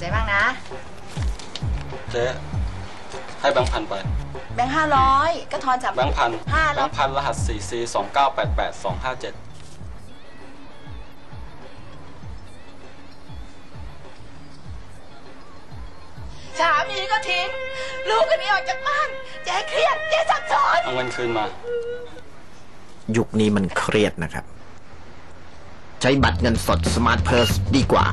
ใจบ้างนะ เจ๊ให้แบงค์พันไป แบงค์ห้าร้อยก็ทอนจากแบงค์พันห้าแบร้อยงค์พันรหัส 4C 2 9 8 8 2 5 7 สามีก็ทิ้ง ลูกก็หนีออกจากบ้าน เจ๊เครียด เจ๊สับสน เอาเงินคืนมา ยุคนี้มันเครียดนะครับ ใช้บัตรเงินสดสมาร์ทเพลร์สดีกว่า